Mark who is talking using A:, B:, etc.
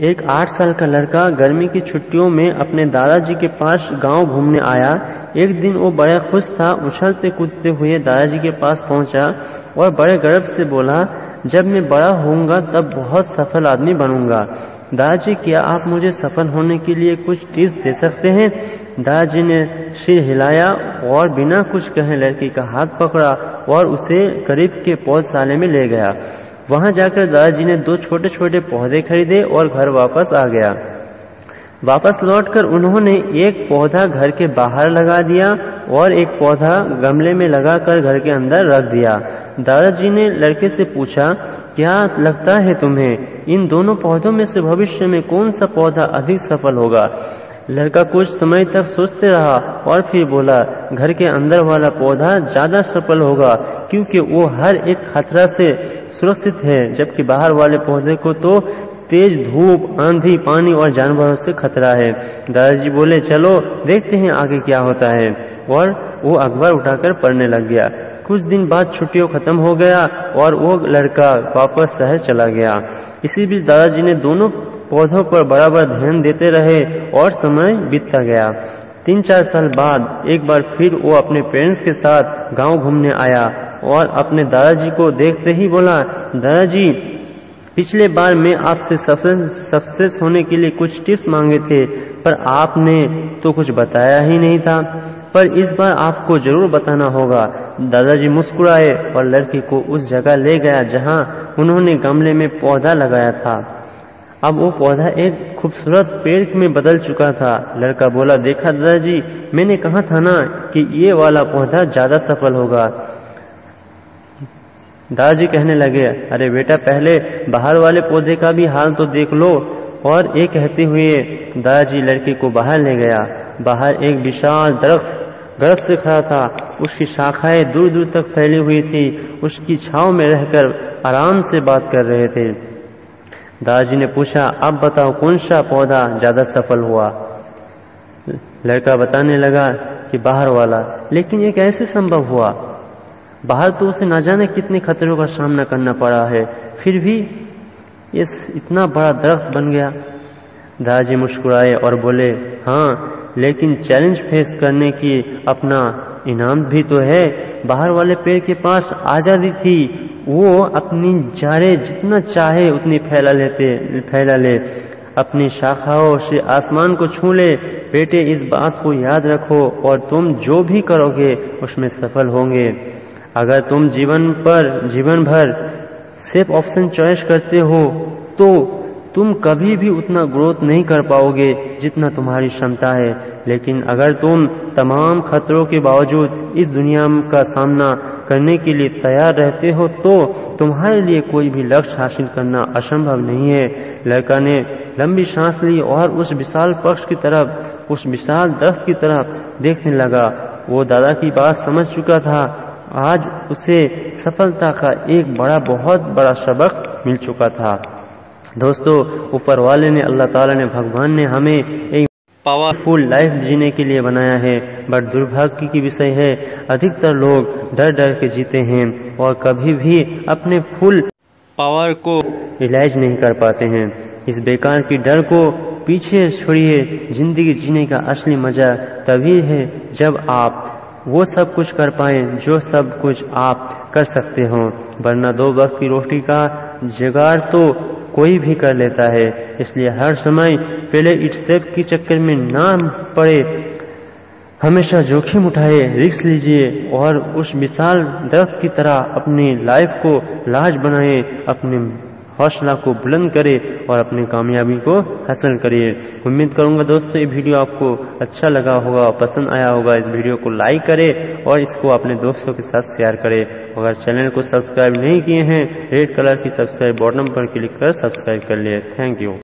A: एक आठ साल का लड़का गर्मी की छुट्टियों में अपने दादाजी के पास गाँव घूमने आया। एक दिन वो बड़ा खुश था, उछलते कूदते हुए दादाजी के पास पहुँचा और बड़े गर्व से बोला, जब मैं बड़ा होऊँगा, तब बहुत सफल आदमी बनूँगा। दादाजी क्या आप मुझे सफल होने के लिए कुछ टिप्स दे सकते हैं? दादाजी ने सिर हिलाया और बिना कुछ कहे लड़की का हाथ पकड़ा और उसे गरीब के पौधशाले में ले गया। वहाँ जाकर दादाजी ने दो छोटे छोटे पौधे खरीदे और घर वापस आ गया। वापस लौटकर उन्होंने एक पौधा घर के बाहर लगा दिया और एक पौधा गमले में लगाकर घर के अंदर रख दिया। दादाजी ने लड़के से पूछा, क्या लगता है तुम्हें, इन दोनों पौधों में से भविष्य में कौन सा पौधा अधिक सफल होगा? लड़का कुछ समय तक सोचते रहा और फिर बोला, घर के अंदर वाला पौधा ज़्यादा सफल होगा क्योंकि वो हर एक खतरा से सुरक्षित है, जबकि बाहर वाले पौधे को तो तेज धूप, आंधी, पानी और जानवरों से खतरा है। दादाजी बोले, चलो, देखते हैं आगे क्या होता है। और वो अखबार उठाकर पढ़ने लग गया। कुछ दिन बाद छुट्टियों खत्म हो गया और वो लड़का वापस शहर चला गया। इसी बीच दादाजी ने दोनों पौधों पर बराबर ध्यान देते रहे और समय बीतता गया। तीन चार साल बाद एक बार फिर वो अपने पेरेंट्स के साथ गाँव घूमने आया। और अपने दादाजी को देखते ही बोला, दादाजी, पिछले बार मैं आपसे सक्सेस होने के लिए कुछ टिप्स मांगे थे, पर आपने तो कुछ बताया ही नहीं था। पर इस बार आपको ज़रूर बताना होगा। दादाजी मुस्कुराए और लड़की को उस जगह ले गया जहाँ उन्होंने गमले में पौधा लगाया था। अब वो पौधा एक खूबसूरत पेड़ में बदल चुका था। लड़का बोला, देखा दादाजी, मैंने कहा था ना कि ये वाला पौधा ज़्यादा सफल होगा। दादाजी कहने लगे, अरे बेटा, पहले बाहर वाले पौधे का भी हाल तो देख लो। और ये कहते हुए दादाजी लड़के को बाहर ले गया। बाहर एक विशाल दरख्त गर्भ से खड़ा था। उसकी शाखाएँ दूर दूर तक फैली हुई थी। उसकी छाव में रहकर आराम से बात कर रहे थे। दादाजी ने पूछा, अब बताओ कौन सा पौधा ज़्यादा सफल हुआ? लड़का बताने लगा कि बाहर वाला। लेकिन ये कैसे संभव हुआ? बाहर तो उसे न जाने कितने खतरों का सामना करना पड़ा है। फिर भी इस इतना बड़ा दरख्त बन गया। दादाजी मुस्कुराए और बोले हाँ लेकिन चैलेंज फेस करने की अपना इनाम भी तो है। बाहर वाले पेड़ के पास आज़ादी थी। वो अपनी जारे जितना चाहे उतनी फैला लेते, फैला ले। अपनी शाखाओं से आसमान को छू ले। बेटे, इस बात को याद रखो और तुम जो भी करोगे, उसमें सफल होंगे। अगर तुम जीवन पर, जीवन भर सेफ़ ऑप्शन चॉइस करते हो तो तुम कभी भी उतना ग्रोथ नहीं कर पाओगे जितना तुम्हारी क्षमता है। लेकिन अगर तुम तमाम खतरों के बावजूद इस दुनिया का सामना करने के लिए तैयार रहते हो तो तुम्हारे लिए कोई भी लक्ष्य हासिल करना असंभव नहीं है। लड़का ने लंबी सांस ली और उस विशाल पक्ष की तरफ़, उस विशाल दस्त की तरफ़ देखने लगा। वो दादा की बात समझ चुका था आज उसे सफलता का एक बड़ा, बहुत बड़ा सबक मिल चुका था। दोस्तों, ऊपर वाले ने, अल्लाह ताला ने, भगवान ने हमें एक पावरफुल लाइफ जीने के लिए बनाया है। बट दुर्भाग्य की विषय है, अधिकतर लोग डर डर के जीते हैं और कभी भी अपने फुल पावर को रिलाइज नहीं कर पाते हैं। इस बेकार की डर को पीछे छोड़िए। ज़िंदगी जीने का असली मज़ा तभी है जब आप वो सब कुछ कर पाए जो सब कुछ आप कर सकते हो। वरना दो वक्त की रोटी का जुगाड़ तो कोई भी कर लेता है। इसलिए हर समय पहले इट सेफ़ की चक्कर में ना पड़े। हमेशा जोखिम उठाए रिक्स लीजिए और उस विशाल दरख्त की तरह अपनी लाइफ को लाज बनाए, अपने हौसला को बुलंद करे और अपनी कामयाबी को हासिल करिए उम्मीद करूँगा दोस्तों, ये वीडियो आपको अच्छा लगा होगा पसंद आया होगा। इस वीडियो को लाइक करें और इसको अपने दोस्तों के साथ शेयर करें। अगर चैनल को सब्सक्राइब नहीं किए हैं, रेड कलर की सब्सक्राइब बटन पर क्लिक कर सब्सक्राइब कर लिए थैंक यू।